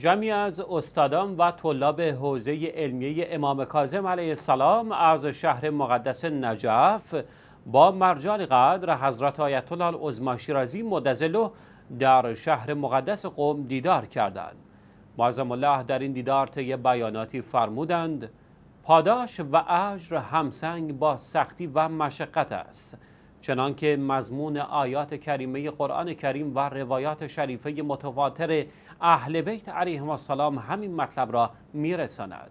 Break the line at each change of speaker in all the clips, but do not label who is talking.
جمعی از استادان و طلاب حوزه علمیه امام کاظم علیه السلام از شهر مقدس نجف با مرجان قدر حضرت آیت الله العظما شیرازی مدزلو در شهر مقدس قوم دیدار کردند. معظم الله در این دیدار طی بیاناتی فرمودند پاداش و اجر همسنگ با سختی و مشقت است چنانکه مضمون آیات کریمه قرآن کریم و روایات شریفه متواتر اهل بیت علیهم السلام همین مطلب را میرساند.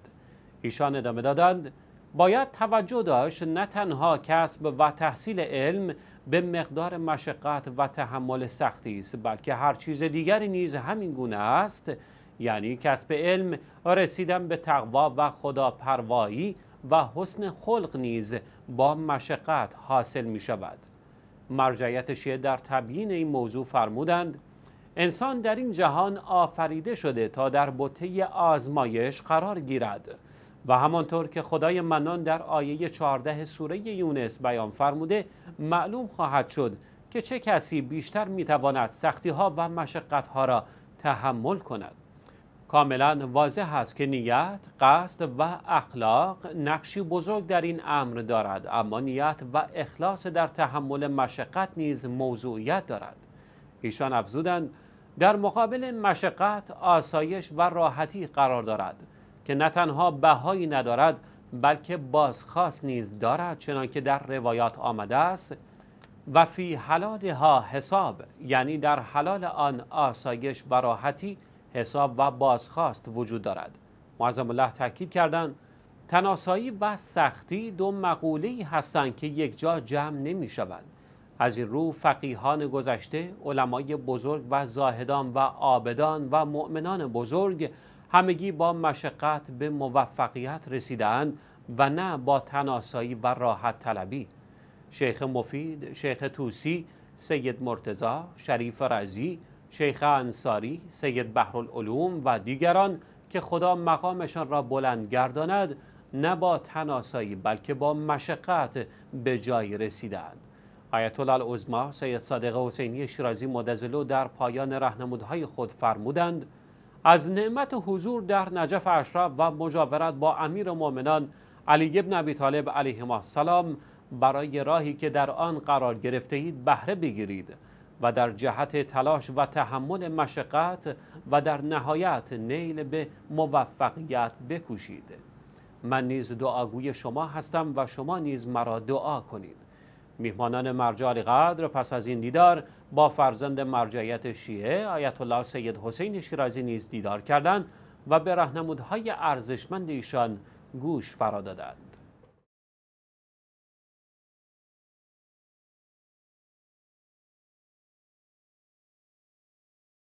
ایشان ادامه دادند باید توجه داشت نه تنها کسب و تحصیل علم به مقدار مشقت و تحمل سختی است بلکه هر چیز دیگری نیز همین گونه است یعنی کسب علم رسیدن به تقوا و خدا پروایی و حسن خلق نیز با مشقت حاصل می شود مرجعیت شیعه در تبیین این موضوع فرمودند انسان در این جهان آفریده شده تا در بطه آزمایش قرار گیرد و همانطور که خدای منان در آیه 14 سوره یونس بیان فرموده معلوم خواهد شد که چه کسی بیشتر می‌تواند سختی ها و مشقت ها را تحمل کند. کاملا واضح است که نیت، قصد و اخلاق نقشی بزرگ در این امر دارد اما نیت و اخلاص در تحمل مشقت نیز موضوعیت دارد. ایشان افزودند در مقابل مشقت آسایش و راحتی قرار دارد که نه تنها بهایی ندارد بلکه بازخواست نیز دارد چنانکه در روایات آمده است و فی حلالها حساب یعنی در حلال آن آسایش و راحتی حساب و بازخواست وجود دارد. معظم الله تاکید کردند تناسایی و سختی دو مقوله هستند که یک جا جمع نمی شوند از این رو فقیهان گذشته علمای بزرگ و زاهدان و عابدان و مؤمنان بزرگ همگی با مشقت به موفقیت رسیدند و نه با تناسایی و راحت طلبی. شیخ مفید، شیخ توسی، سید مرتزا، شریف رزی، شیخ انصاری، سید بحرالعلوم و دیگران که خدا مقامشان را بلند گرداند نه با تناسایی بلکه با مشقت به جای رسیدند. آیت الله سید صادق حسینی شیرازی مدزلو در پایان رهنمودهای خود فرمودند از نعمت حضور در نجف اشرف و مجاورت با امیر مؤمنان علی ابن ابی طالب علیه السلام برای راهی که در آن قرار گرفته اید بهره بگیرید. و در جهت تلاش و تحمل مشقت و در نهایت نیل به موفقیت بکوشید. من نیز دعاگوی شما هستم و شما نیز مرا دعا کنید. میهمانان مرجع قدر پس از این دیدار با فرزند مرجعیت شیعه آیت الله سید حسین شیرازی نیز دیدار کردند و به راهنمودهای ارزشمند ایشان گوش فرا دادند.